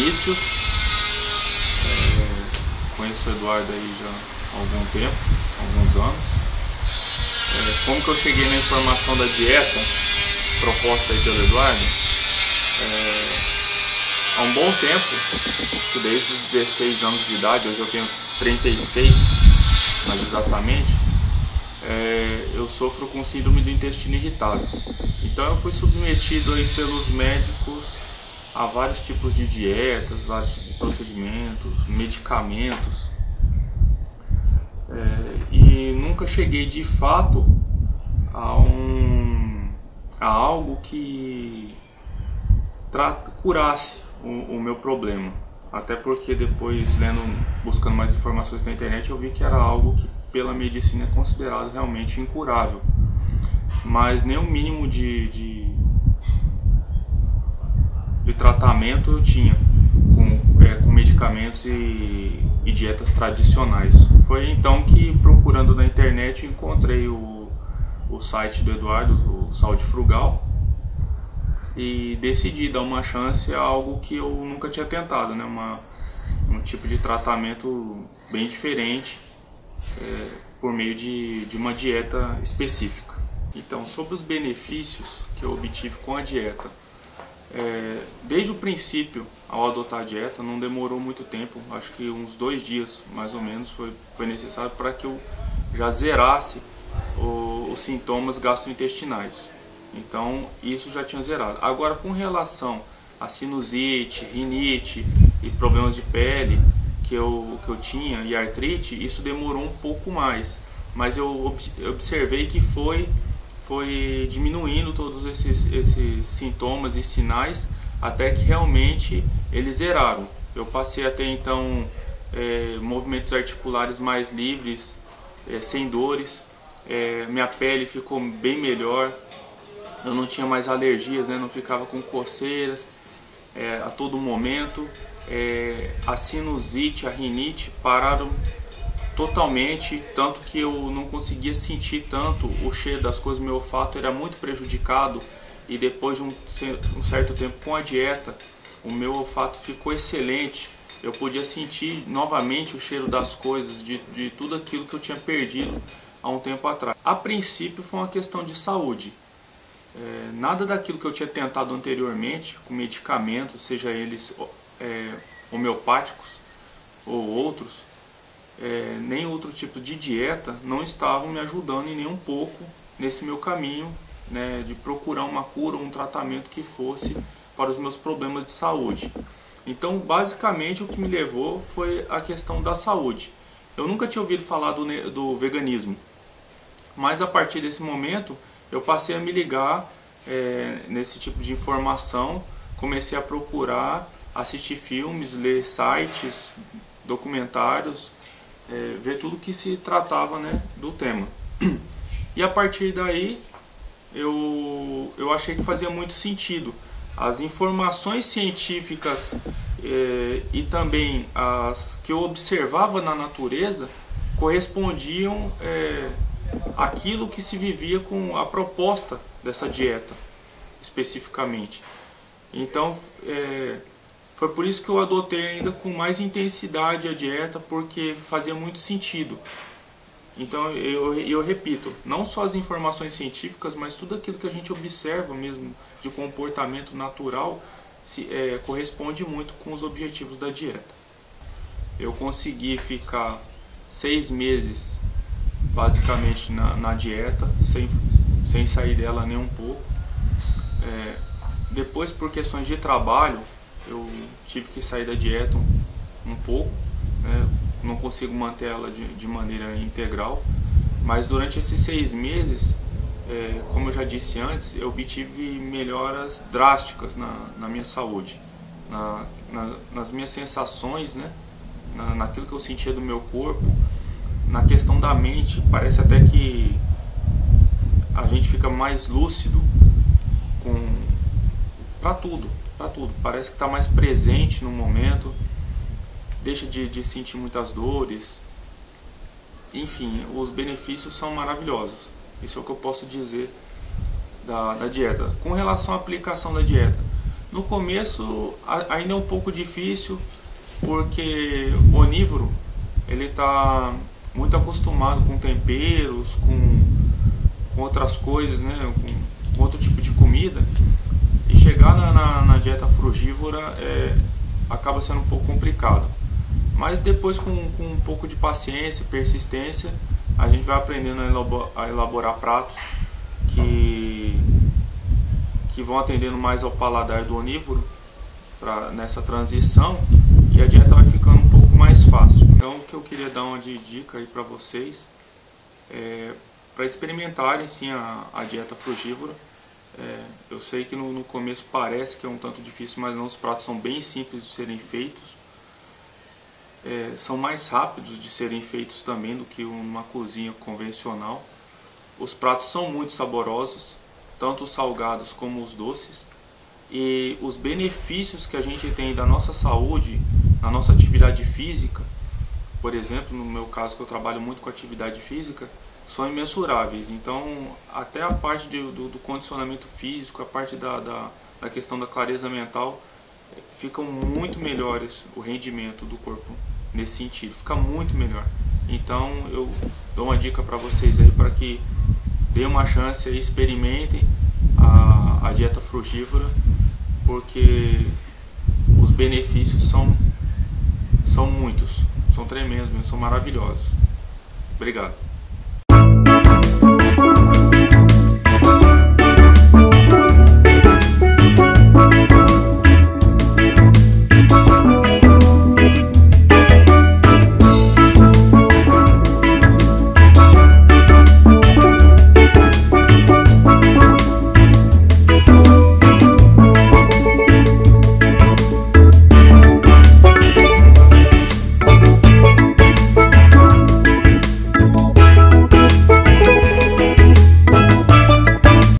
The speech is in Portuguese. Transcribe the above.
Vinícius, é, conheço o Eduardo aí já há algum tempo, alguns anos. É, como que eu cheguei na informação da dieta proposta aí pelo Eduardo? É, há um bom tempo, desde os 16 anos de idade, hoje eu tenho 36, mais exatamente, é, eu sofro com síndrome do intestino irritável. Então eu fui submetido aí pelos médicos a vários tipos de dietas, vários tipos de procedimentos, medicamentos. É, e nunca cheguei de fato a, um, a algo que curasse o, o meu problema. Até porque depois, lendo, buscando mais informações na internet, eu vi que era algo que pela medicina é considerado realmente incurável. Mas nem o mínimo de, de tratamento eu tinha com, é, com medicamentos e, e, dietas tradicionais. Foi então que, procurando na internet, encontrei o, o site do Eduardo, o Saúde Frugal, e decidi dar uma chance a algo que eu nunca tinha tentado, né? uma, um tipo de tratamento bem diferente é, por meio de, de uma dieta específica. Então, sobre os benefícios que eu obtive com a dieta, é, desde o princípio ao adotar a dieta não demorou muito tempo, acho que uns dois dias mais ou menos foi, foi necessário para que eu já zerasse o, os sintomas gastrointestinais. Então isso já tinha zerado. Agora com relação a sinusite, rinite e problemas de pele, que eu, que eu tinha e artrite, isso demorou um pouco mais. Mas eu observei que foi, foi diminuindo todos esses, esses sintomas e sinais até que realmente eles zeraram. Eu passei até então é, movimentos articulares mais livres, é, sem dores, é, minha pele ficou bem melhor, eu não tinha mais alergias, né, não ficava com coceiras é, a todo momento é, a sinusite, a rinite pararam totalmente, tanto que eu não conseguia sentir tanto o cheiro das coisas, meu olfato era muito prejudicado e depois de um, um certo tempo com a dieta, o meu olfato ficou excelente. Eu podia sentir novamente o cheiro das coisas, de, de tudo aquilo que eu tinha perdido há um tempo atrás. A princípio foi uma questão de saúde. É, nada daquilo que eu tinha tentado anteriormente, com medicamentos, seja eles é, homeopáticos ou outros, é, nem outro tipo de dieta não estavam me ajudando em nenhum pouco nesse meu caminho né, de procurar uma cura, um tratamento que fosse para os meus problemas de saúde. Então, basicamente, o que me levou foi a questão da saúde. Eu nunca tinha ouvido falar do, do veganismo, mas a partir desse momento eu passei a me ligar é, nesse tipo de informação, comecei a procurar assistir filmes, ler sites, documentários, é, ver tudo que se tratava né, do tema. E a partir daí eu, eu achei que fazia muito sentido. As informações científicas é, e também as que eu observava na natureza correspondiam é, àquilo que se vivia com a proposta dessa dieta especificamente. Então, é, foi por isso que eu adotei ainda com mais intensidade a dieta, porque fazia muito sentido. Então eu, eu repito, não só as informações científicas, mas tudo aquilo que a gente observa mesmo de comportamento natural se, é, corresponde muito com os objetivos da dieta. Eu consegui ficar seis meses basicamente na, na dieta, sem, sem sair dela nem um pouco. É, depois, por questões de trabalho, eu tive que sair da dieta um, um pouco, né? não consigo manter ela de, de, maneira integral, mas durante esses seis meses, é, como eu já disse antes, eu obtive melhoras drásticas na, na minha saúde, na, na, nas minhas sensações, né? Na, naquilo que eu sentia do meu corpo, na questão da mente, parece até que a gente fica mais lúcido com para tudo, para tudo. Parece que está mais presente no momento, deixa de, de sentir muitas dores. Enfim, os benefícios são maravilhosos. Isso é o que eu posso dizer da, da dieta. Com relação à aplicação da dieta, No começo ainda é um pouco difícil, porque o onívoro ele está muito acostumado com temperos, com, com outras coisas, né? Com, outro tipo de comida. Chegar na, na, na dieta frugívora é, acaba sendo um pouco complicado. Mas depois com, com um pouco de paciência, persistência, a gente vai aprendendo a elaborar, a elaborar pratos que, que vão atendendo mais ao paladar do onívoro pra, nessa transição e a dieta vai ficando um pouco mais fácil. Então o que eu queria dar uma dica aí para vocês é para experimentarem sim a, a dieta frugívora. É, eu sei que no, no, começo parece que é um tanto difícil, mas não, os pratos são bem simples de serem feitos. É, são mais rápidos de serem feitos também do que uma cozinha convencional. Os pratos são muito saborosos, tanto os salgados como os doces. E os benefícios que a gente tem da nossa saúde, na nossa atividade física, por exemplo, no meu caso que eu trabalho muito com atividade física, são imensuráveis. Então, até a parte de, do, do, condicionamento físico, a parte da, da, da, questão da clareza mental, ficam muito melhores o rendimento do corpo nesse sentido, fica muito melhor. Então, eu dou uma dica para vocês aí para que dê uma chance e experimentem a, a dieta frugívora, porque os benefícios são, são muitos, são tremendos, são maravilhosos. Obrigado.